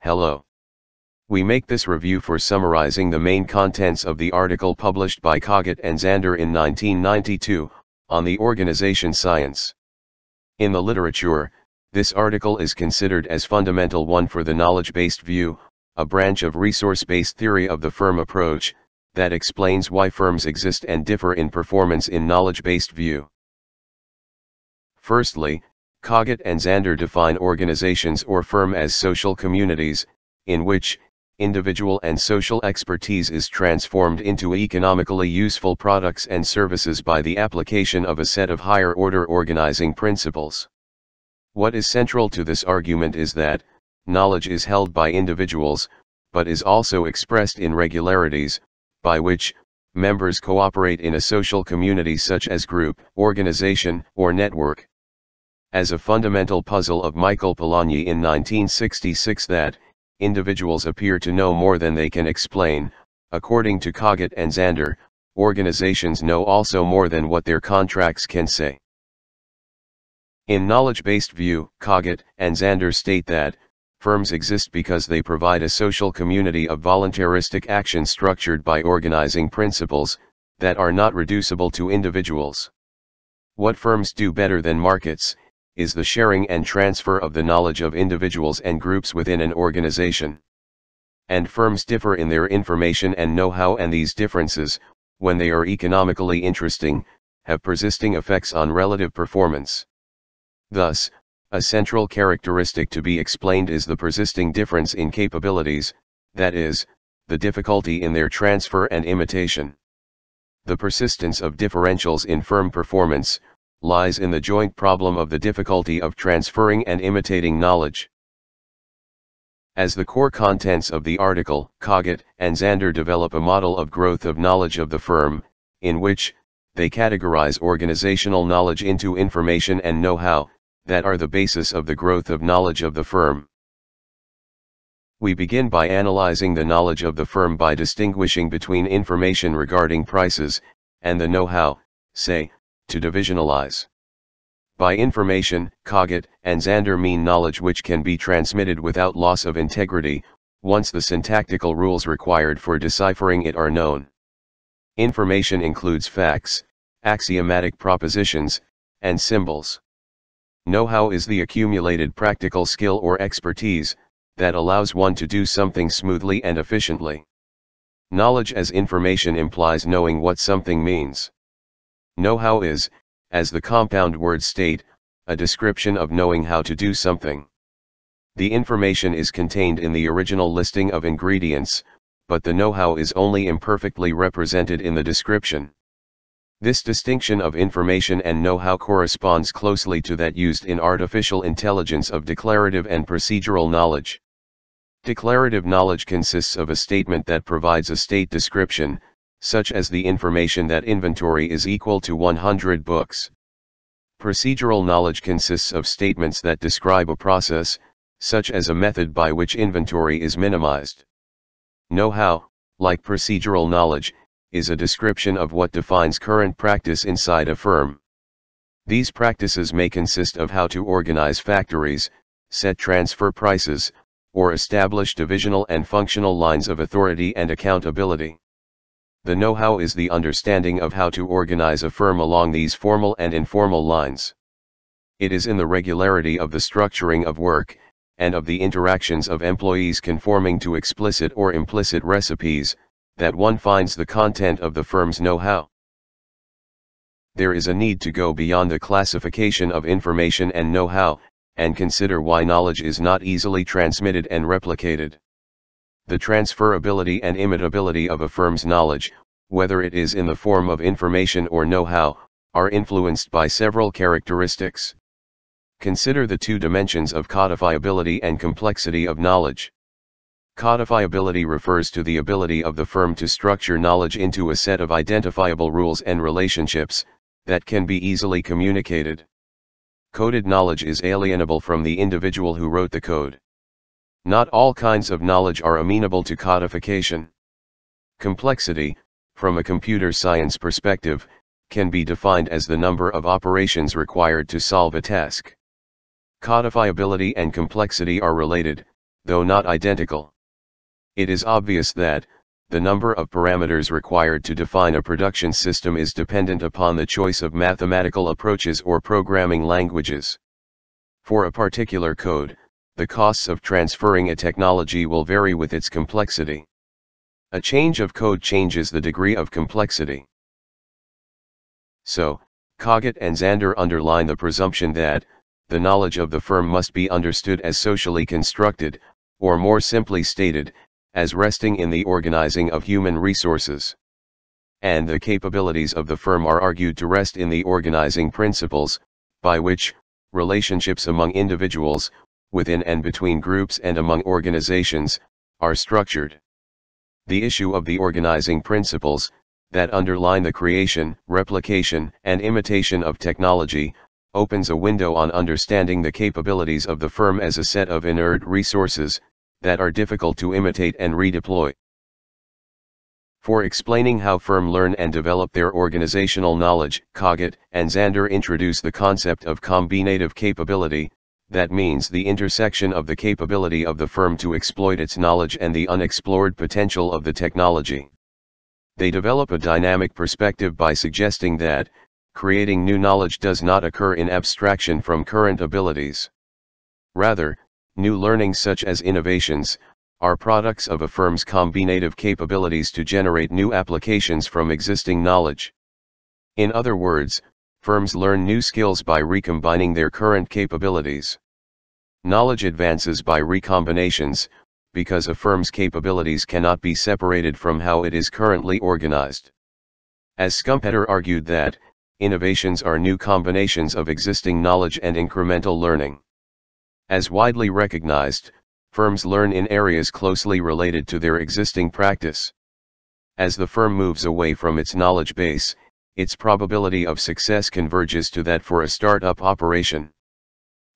Hello. We make this review for summarizing the main contents of the article published by Kogut and Zander in 1992, on the organization science. In the literature, this article is considered as fundamental one for the knowledge-based view, a branch of resource-based theory of the firm approach, that explains why firms exist and differ in performance in knowledge-based view. Firstly, Kogut and Zander define organizations or firm as social communities, in which, individual and social expertise is transformed into economically useful products and services by the application of a set of higher order organizing principles. What is central to this argument is that, knowledge is held by individuals, but is also expressed in regularities, by which, members cooperate in a social community such as group, organization, or network. As a fundamental puzzle of Michael Polanyi in 1966 that, individuals appear to know more than they can explain, according to Kogut and Zander, organizations know also more than what their contracts can say. In knowledge-based view, Kogut and Zander state that, firms exist because they provide a social community of voluntaristic action structured by organizing principles, that are not reducible to individuals. What firms do better than markets, is the sharing and transfer of the knowledge of individuals and groups within an organization. And firms differ in their information and know-how and these differences, when they are economically interesting, have persisting effects on relative performance. Thus, a central characteristic to be explained is the persisting difference in capabilities, that is, the difficulty in their transfer and imitation. The persistence of differentials in firm performance, lies in the joint problem of the difficulty of transferring and imitating knowledge. As the core contents of the article, Kogut and Zander develop a model of growth of knowledge of the firm, in which, they categorize organizational knowledge into information and know-how, that are the basis of the growth of knowledge of the firm. We begin by analyzing the knowledge of the firm by distinguishing between information regarding prices, and the know-how, say, to divisionalize. By information, Kogut and Zander mean knowledge which can be transmitted without loss of integrity, once the syntactical rules required for deciphering it are known. Information includes facts, axiomatic propositions, and symbols. Know-how is the accumulated practical skill or expertise, that allows one to do something smoothly and efficiently. Knowledge as information implies knowing what something means. Know-how is, as the compound words state, a description of knowing how to do something. The information is contained in the original listing of ingredients, but the know-how is only imperfectly represented in the description. This distinction of information and know-how corresponds closely to that used in artificial intelligence of declarative and procedural knowledge. Declarative knowledge consists of a statement that provides a state description, such as the information that inventory is equal to 100 books. Procedural knowledge consists of statements that describe a process, such as a method by which inventory is minimized. Know-how, like procedural knowledge, is a description of what defines current practice inside a firm. These practices may consist of how to organize factories, set transfer prices, or establish divisional and functional lines of authority and accountability. The know-how is the understanding of how to organize a firm along these formal and informal lines. It is in the regularity of the structuring of work, and of the interactions of employees conforming to explicit or implicit recipes, that one finds the content of the firm's know-how. There is a need to go beyond the classification of information and know-how, and consider why knowledge is not easily transmitted and replicated. The transferability and imitability of a firm's knowledge, whether it is in the form of information or know-how, are influenced by several characteristics. Consider the two dimensions of codifiability and complexity of knowledge. Codifiability refers to the ability of the firm to structure knowledge into a set of identifiable rules and relationships, that can be easily communicated. Coded knowledge is alienable from the individual who wrote the code. Not all kinds of knowledge are amenable to codification. Complexity, from a computer science perspective, can be defined as the number of operations required to solve a task. Codifiability and complexity are related, though not identical. It is obvious that, the number of parameters required to define a production system is dependent upon the choice of mathematical approaches or programming languages. For a particular code, the costs of transferring a technology will vary with its complexity. A change of code changes the degree of complexity. So, Kogut and Zander underline the presumption that, the knowledge of the firm must be understood as socially constructed, or more simply stated, as resting in the organizing of human resources. And the capabilities of the firm are argued to rest in the organizing principles, by which, relationships among individuals, within and between groups and among organizations, are structured. The issue of the organizing principles, that underline the creation, replication, and imitation of technology, opens a window on understanding the capabilities of the firm as a set of inert resources, that are difficult to imitate and redeploy. For explaining how firm learn and develop their organizational knowledge, Kogut and Zander introduce the concept of combinative capability, that means the intersection of the capability of the firm to exploit its knowledge and the unexplored potential of the technology. They develop a dynamic perspective by suggesting that, creating new knowledge does not occur in abstraction from current abilities. Rather, New learnings such as innovations, are products of a firm's combinative capabilities to generate new applications from existing knowledge. In other words, firms learn new skills by recombining their current capabilities. Knowledge advances by recombinations, because a firm's capabilities cannot be separated from how it is currently organized. As Schumpeter argued that, innovations are new combinations of existing knowledge and incremental learning. As widely recognized, firms learn in areas closely related to their existing practice. As the firm moves away from its knowledge base, its probability of success converges to that for a startup operation.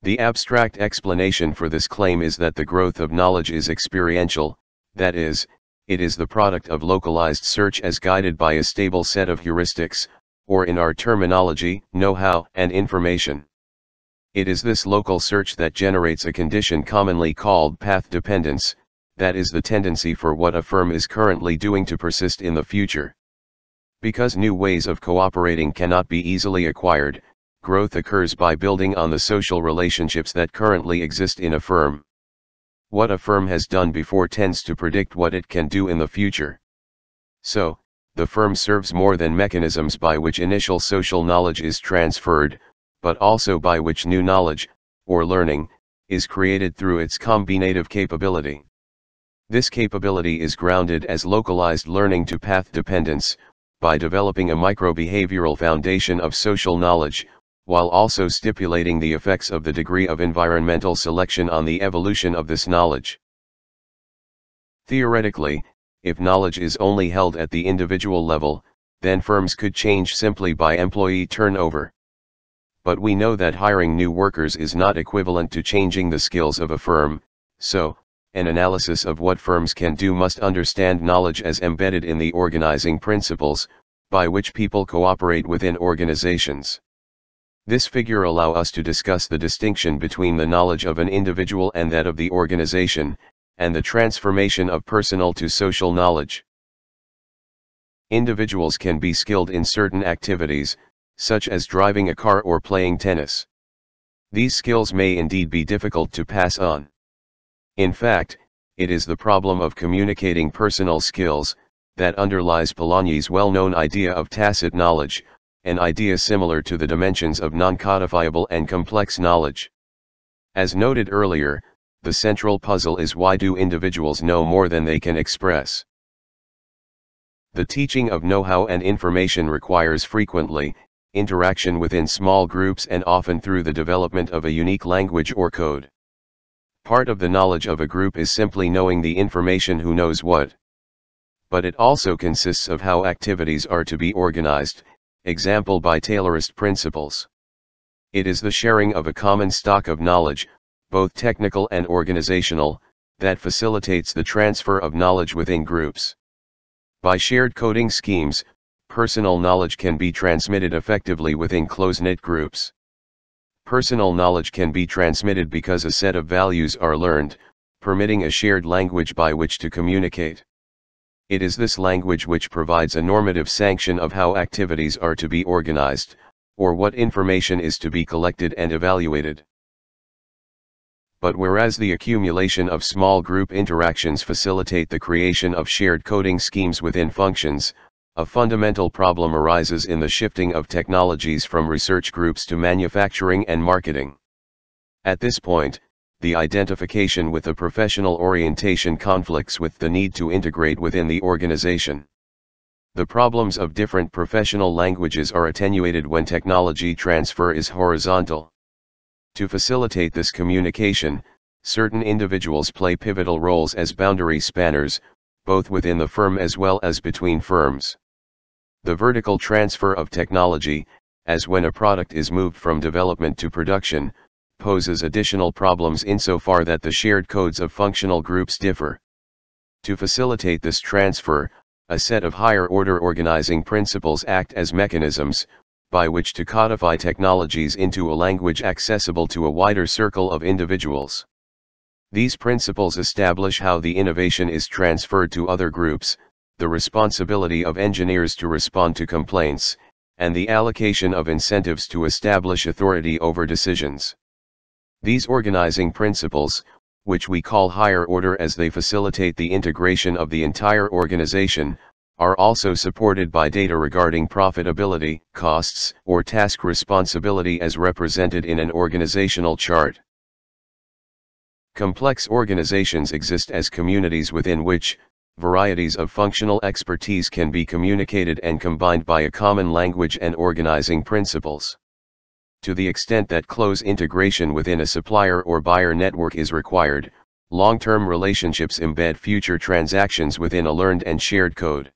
The abstract explanation for this claim is that the growth of knowledge is experiential, that is, it is the product of localized search as guided by a stable set of heuristics, or in our terminology, know-how and information. It is this local search that generates a condition commonly called path dependence, that is the tendency for what a firm is currently doing to persist in the future. Because new ways of cooperating cannot be easily acquired, growth occurs by building on the social relationships that currently exist in a firm. What a firm has done before tends to predict what it can do in the future. So, the firm serves more than mechanisms by which initial social knowledge is transferred, but also by which new knowledge, or learning, is created through its combinative capability. This capability is grounded as localized learning to path dependence, by developing a microbehavioral foundation of social knowledge, while also stipulating the effects of the degree of environmental selection on the evolution of this knowledge. Theoretically, if knowledge is only held at the individual level, then firms could change simply by employee turnover but we know that hiring new workers is not equivalent to changing the skills of a firm, so, an analysis of what firms can do must understand knowledge as embedded in the organizing principles, by which people cooperate within organizations. This figure allow us to discuss the distinction between the knowledge of an individual and that of the organization, and the transformation of personal to social knowledge. Individuals can be skilled in certain activities, such as driving a car or playing tennis. These skills may indeed be difficult to pass on. In fact, it is the problem of communicating personal skills, that underlies Polanyi's well-known idea of tacit knowledge, an idea similar to the dimensions of non-codifiable and complex knowledge. As noted earlier, the central puzzle is why do individuals know more than they can express. The teaching of know-how and information requires frequently, interaction within small groups and often through the development of a unique language or code. Part of the knowledge of a group is simply knowing the information who knows what. But it also consists of how activities are to be organized, example by Taylorist principles. It is the sharing of a common stock of knowledge, both technical and organizational, that facilitates the transfer of knowledge within groups. By shared coding schemes, personal knowledge can be transmitted effectively within close-knit groups. Personal knowledge can be transmitted because a set of values are learned, permitting a shared language by which to communicate. It is this language which provides a normative sanction of how activities are to be organized, or what information is to be collected and evaluated. But whereas the accumulation of small group interactions facilitate the creation of shared coding schemes within functions, a fundamental problem arises in the shifting of technologies from research groups to manufacturing and marketing. At this point, the identification with a professional orientation conflicts with the need to integrate within the organization. The problems of different professional languages are attenuated when technology transfer is horizontal. To facilitate this communication, certain individuals play pivotal roles as boundary spanners, both within the firm as well as between firms. The vertical transfer of technology, as when a product is moved from development to production, poses additional problems insofar that the shared codes of functional groups differ. To facilitate this transfer, a set of higher order organizing principles act as mechanisms, by which to codify technologies into a language accessible to a wider circle of individuals. These principles establish how the innovation is transferred to other groups, the responsibility of engineers to respond to complaints, and the allocation of incentives to establish authority over decisions. These organizing principles, which we call higher order as they facilitate the integration of the entire organization, are also supported by data regarding profitability, costs, or task responsibility as represented in an organizational chart. Complex organizations exist as communities within which, varieties of functional expertise can be communicated and combined by a common language and organizing principles. To the extent that close integration within a supplier or buyer network is required, long-term relationships embed future transactions within a learned and shared code.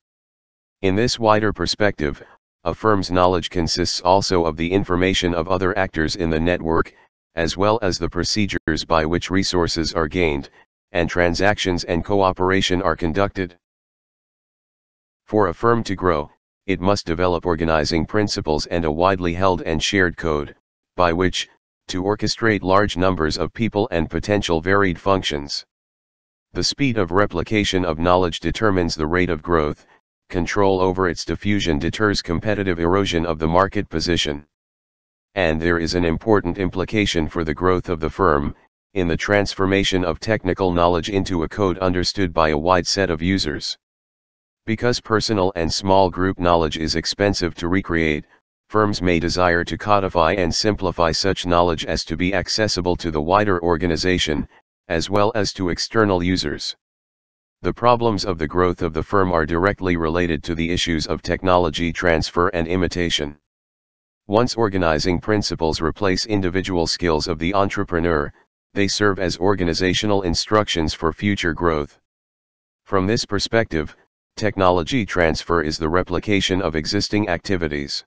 In this wider perspective, a firm's knowledge consists also of the information of other actors in the network, as well as the procedures by which resources are gained, and transactions and cooperation are conducted. For a firm to grow, it must develop organizing principles and a widely held and shared code, by which, to orchestrate large numbers of people and potential varied functions. The speed of replication of knowledge determines the rate of growth, control over its diffusion deters competitive erosion of the market position. And there is an important implication for the growth of the firm, in the transformation of technical knowledge into a code understood by a wide set of users. Because personal and small group knowledge is expensive to recreate, firms may desire to codify and simplify such knowledge as to be accessible to the wider organization, as well as to external users. The problems of the growth of the firm are directly related to the issues of technology transfer and imitation. Once organizing principles replace individual skills of the entrepreneur, they serve as organizational instructions for future growth. From this perspective, Technology transfer is the replication of existing activities.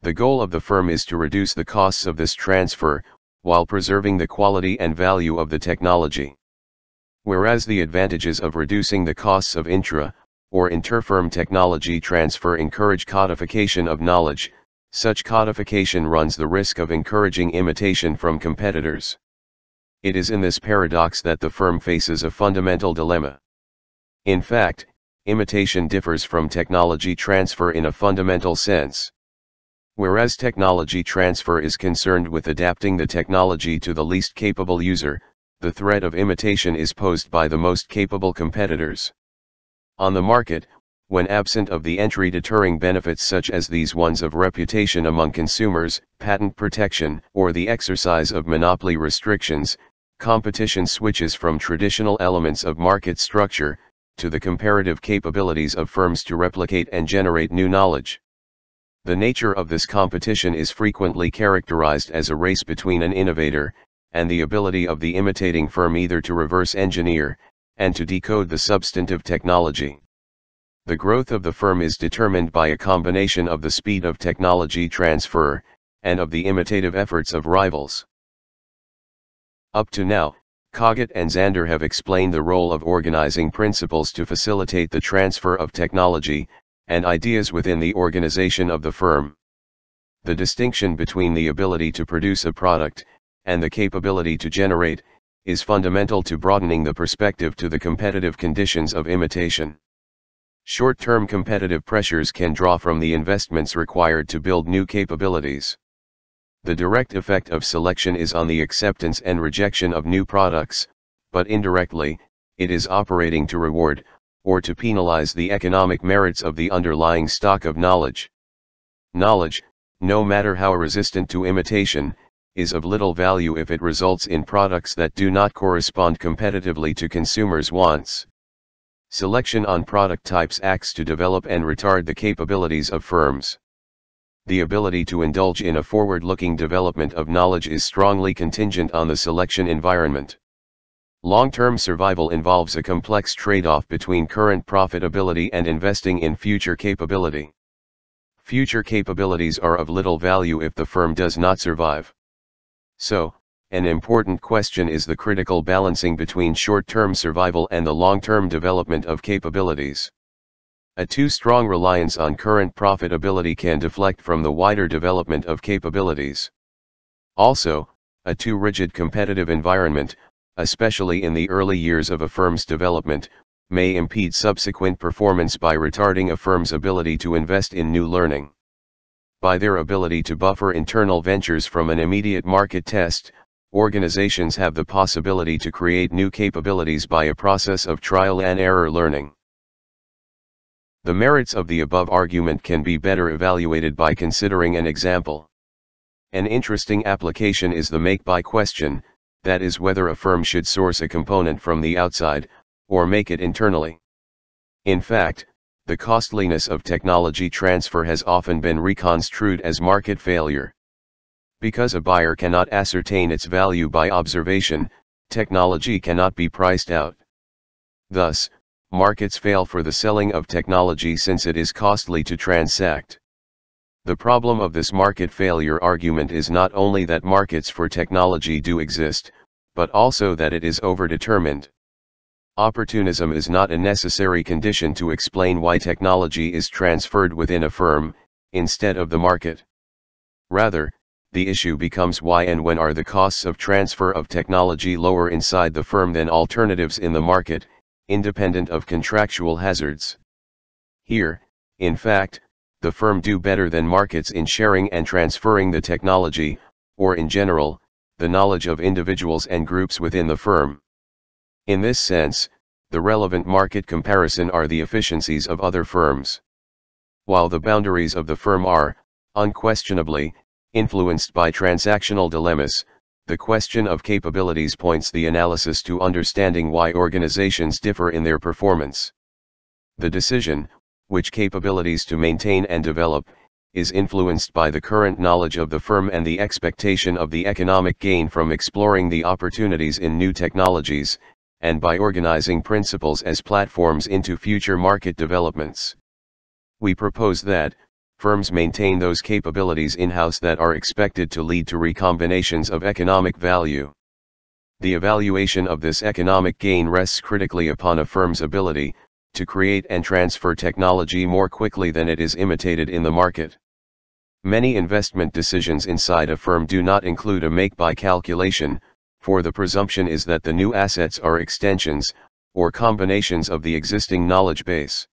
The goal of the firm is to reduce the costs of this transfer, while preserving the quality and value of the technology. Whereas the advantages of reducing the costs of intra, or interfirm technology transfer encourage codification of knowledge, such codification runs the risk of encouraging imitation from competitors. It is in this paradox that the firm faces a fundamental dilemma. In fact, imitation differs from technology transfer in a fundamental sense. Whereas technology transfer is concerned with adapting the technology to the least capable user, the threat of imitation is posed by the most capable competitors. On the market, when absent of the entry deterring benefits such as these ones of reputation among consumers, patent protection, or the exercise of monopoly restrictions, competition switches from traditional elements of market structure, to the comparative capabilities of firms to replicate and generate new knowledge. The nature of this competition is frequently characterized as a race between an innovator, and the ability of the imitating firm either to reverse engineer, and to decode the substantive technology. The growth of the firm is determined by a combination of the speed of technology transfer, and of the imitative efforts of rivals. Up to now, Kogut and Zander have explained the role of organizing principles to facilitate the transfer of technology, and ideas within the organization of the firm. The distinction between the ability to produce a product, and the capability to generate, is fundamental to broadening the perspective to the competitive conditions of imitation. Short-term competitive pressures can draw from the investments required to build new capabilities. The direct effect of selection is on the acceptance and rejection of new products, but indirectly, it is operating to reward, or to penalize the economic merits of the underlying stock of knowledge. Knowledge, no matter how resistant to imitation, is of little value if it results in products that do not correspond competitively to consumers' wants. Selection on product types acts to develop and retard the capabilities of firms. The ability to indulge in a forward-looking development of knowledge is strongly contingent on the selection environment. Long-term survival involves a complex trade-off between current profitability and investing in future capability. Future capabilities are of little value if the firm does not survive. So, an important question is the critical balancing between short-term survival and the long-term development of capabilities. A too strong reliance on current profitability can deflect from the wider development of capabilities. Also, a too rigid competitive environment, especially in the early years of a firm's development, may impede subsequent performance by retarding a firm's ability to invest in new learning. By their ability to buffer internal ventures from an immediate market test, organizations have the possibility to create new capabilities by a process of trial and error learning. The merits of the above argument can be better evaluated by considering an example. An interesting application is the make-buy question, that is whether a firm should source a component from the outside, or make it internally. In fact, the costliness of technology transfer has often been reconstrued as market failure. Because a buyer cannot ascertain its value by observation, technology cannot be priced out. Thus, markets fail for the selling of technology since it is costly to transact. The problem of this market failure argument is not only that markets for technology do exist, but also that it is overdetermined. Opportunism is not a necessary condition to explain why technology is transferred within a firm, instead of the market. Rather, the issue becomes why and when are the costs of transfer of technology lower inside the firm than alternatives in the market, independent of contractual hazards. Here, in fact, the firm do better than markets in sharing and transferring the technology, or in general, the knowledge of individuals and groups within the firm. In this sense, the relevant market comparison are the efficiencies of other firms. While the boundaries of the firm are, unquestionably, Influenced by transactional dilemmas, the question of capabilities points the analysis to understanding why organizations differ in their performance. The decision, which capabilities to maintain and develop, is influenced by the current knowledge of the firm and the expectation of the economic gain from exploring the opportunities in new technologies, and by organizing principles as platforms into future market developments. We propose that, firms maintain those capabilities in-house that are expected to lead to recombinations of economic value. The evaluation of this economic gain rests critically upon a firm's ability, to create and transfer technology more quickly than it is imitated in the market. Many investment decisions inside a firm do not include a make-buy calculation, for the presumption is that the new assets are extensions, or combinations of the existing knowledge base.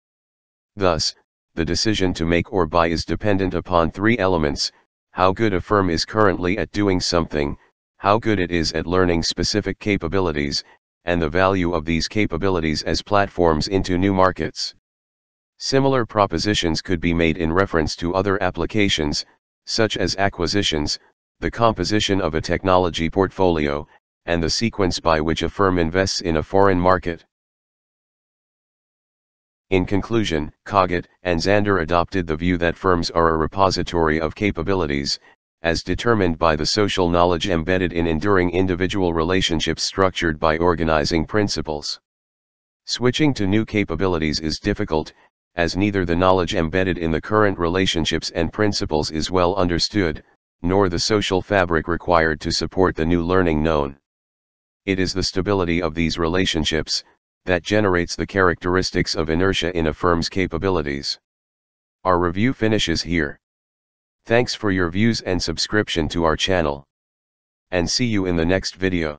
Thus, the decision to make or buy is dependent upon three elements, how good a firm is currently at doing something, how good it is at learning specific capabilities, and the value of these capabilities as platforms into new markets. Similar propositions could be made in reference to other applications, such as acquisitions, the composition of a technology portfolio, and the sequence by which a firm invests in a foreign market. In conclusion, Kogut and Zander adopted the view that firms are a repository of capabilities, as determined by the social knowledge embedded in enduring individual relationships structured by organizing principles. Switching to new capabilities is difficult, as neither the knowledge embedded in the current relationships and principles is well understood, nor the social fabric required to support the new learning known. It is the stability of these relationships, that generates the characteristics of inertia in a firm's capabilities. Our review finishes here. Thanks for your views and subscription to our channel. And see you in the next video.